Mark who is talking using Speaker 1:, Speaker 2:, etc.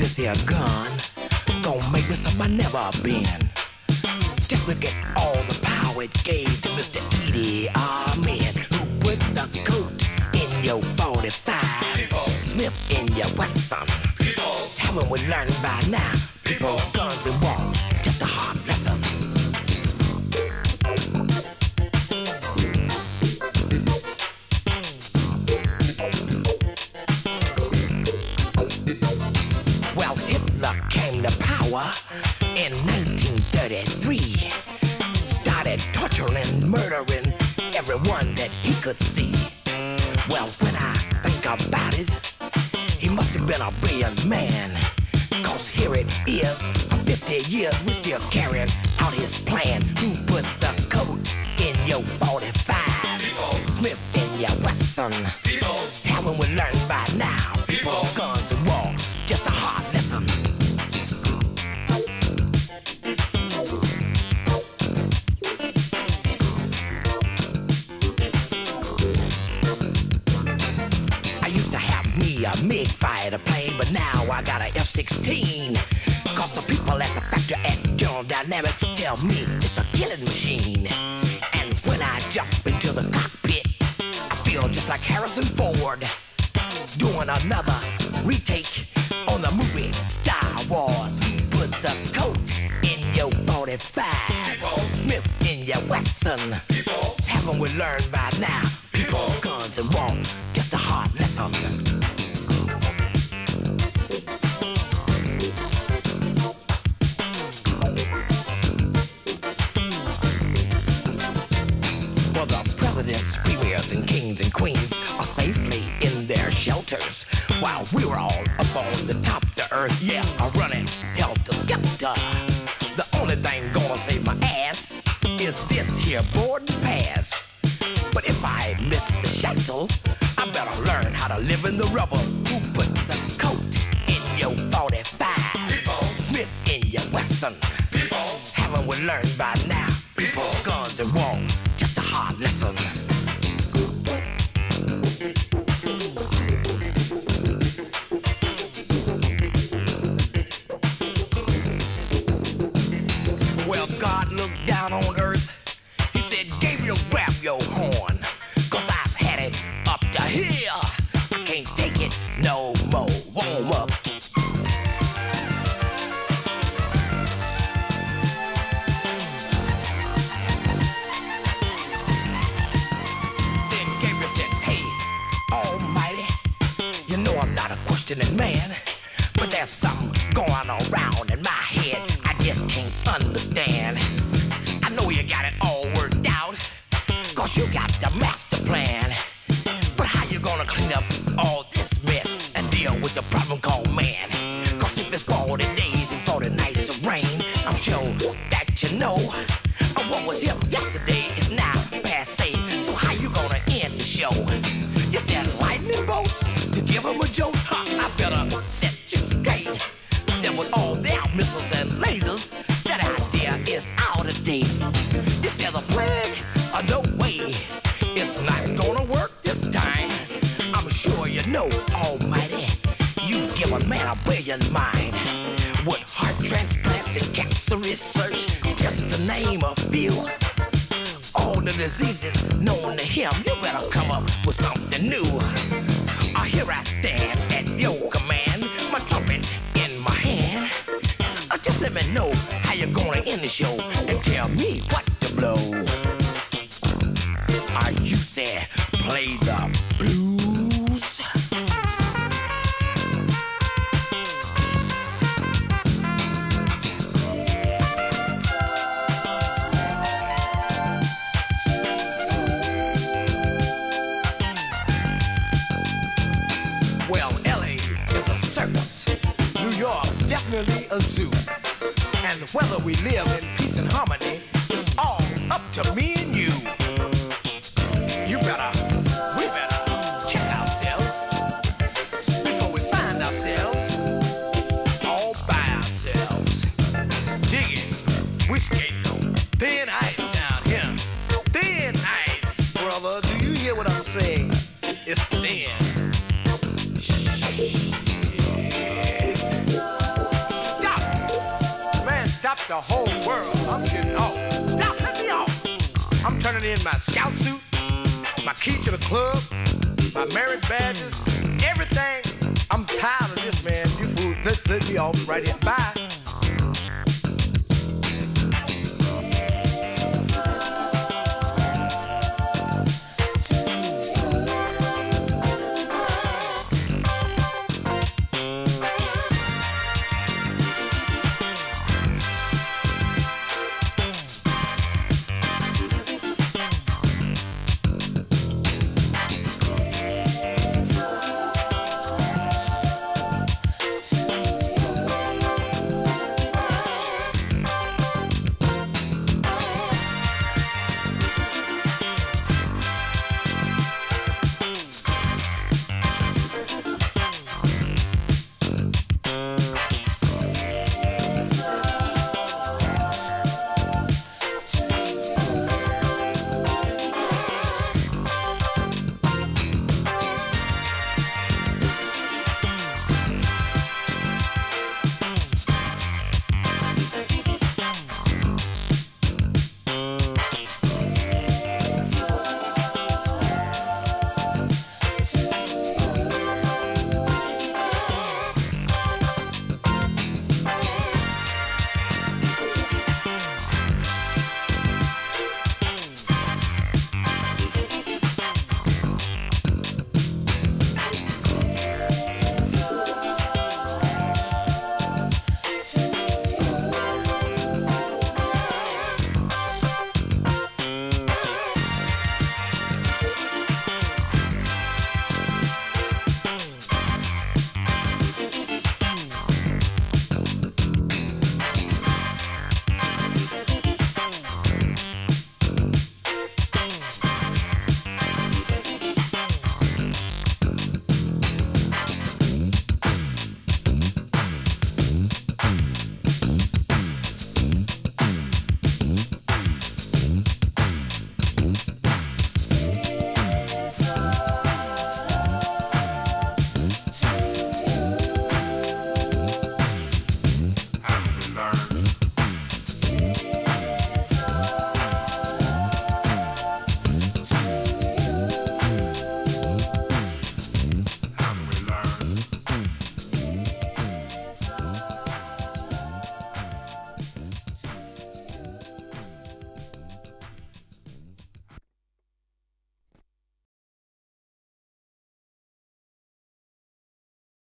Speaker 1: this here gun gonna make me something I never been. Just look at all the power it gave to Mr. Idi Amin, who put the Colt in your 45, People. Smith in your Wesson. People. Haven't we learned by now? People, guns and war, just power in 1933. Started torturing murdering everyone that he could see. Well, when I think about it, he must have been a brilliant man. Cause here it is, 50 years, we're still carrying out his plan. Who put the Colt in your 45? People. Smith in your Wesson. People. Haven't we learned by now? People. MiG fighter plane, but now I got a F-16. Cause the people at the factory at General Dynamics tell me it's a killing machine. And when I jump into the cockpit, I feel just like Harrison Ford doing another retake on the movie Star Wars. Who put the Colt in your 45? Smith in your Wesson. Haven't we learned by now? People, guns and war, just a hard lesson. Well, the presidents, premiers, and kings and queens are safely in their shelters while we were all up on the top the earth, yeah, are running. The only thing gonna save my ass is this here boarding pass. But if I miss the shuttle, I better learn how to live in the rubble. Who put your 45? People. Smith in your Wesson. Haven't we learned by now? People, guns and war, just a hard lesson. Questioning man, but there's something going around in my head I just can't understand. I know you got it all worked out, cause you got the master plan. But how you gonna clean up all this mess and deal with the problem called man? Cause if it's 40 days and 40 nights of rain, I'm sure that you know. What was here yesterday is now passe. So how you gonna end the show? You said lightning bolts to give him a joke? You've given man a brilliant mind. With heart transplants and cancer research, just to name a few. All the diseases known to him, you better come up with something new. Uh, here I stand at your command, my trumpet in my hand. Uh, just let me know how you're gonna end the show and tell me what to blow. Are you say play the a zoo. And whether we live in peace and harmony is all up to me and you. You better, we better check ourselves before we find ourselves all by ourselves. Dig it. We skating whole world. I'm getting off. Stop, let me off. I'm turning in my scout suit, my key to the club, my merit badges, everything. I'm tired of this, man. You fool, let, let me off right here. Bye.